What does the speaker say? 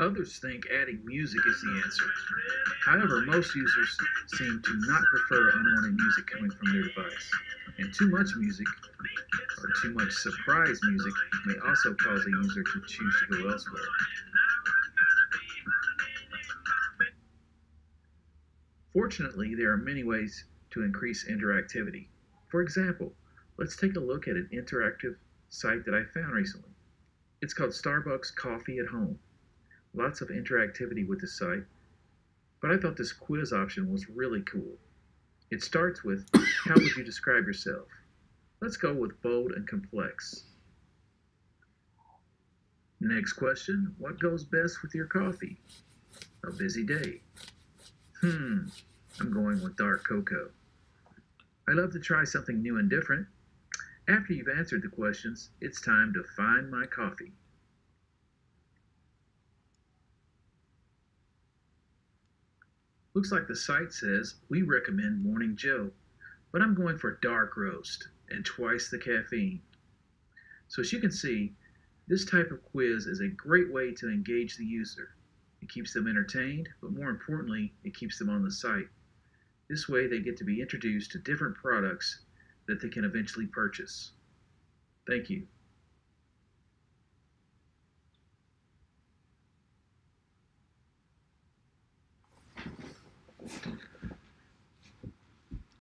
Others think adding music is the answer. However, most users seem to not prefer unwanted music coming from their device. And too much music, or too much surprise music, may also cause a user to choose to go elsewhere. Fortunately, there are many ways to increase interactivity. For example, let's take a look at an interactive site that I found recently. It's called Starbucks Coffee at Home. Lots of interactivity with the site, but I thought this quiz option was really cool. It starts with, how would you describe yourself? Let's go with bold and complex. Next question, what goes best with your coffee? A busy day. Hmm, I'm going with dark cocoa. I love to try something new and different. After you've answered the questions, it's time to find my coffee. Looks like the site says we recommend Morning Joe, but I'm going for dark roast and twice the caffeine. So as you can see, this type of quiz is a great way to engage the user. It keeps them entertained, but more importantly, it keeps them on the site. This way they get to be introduced to different products that they can eventually purchase. Thank you.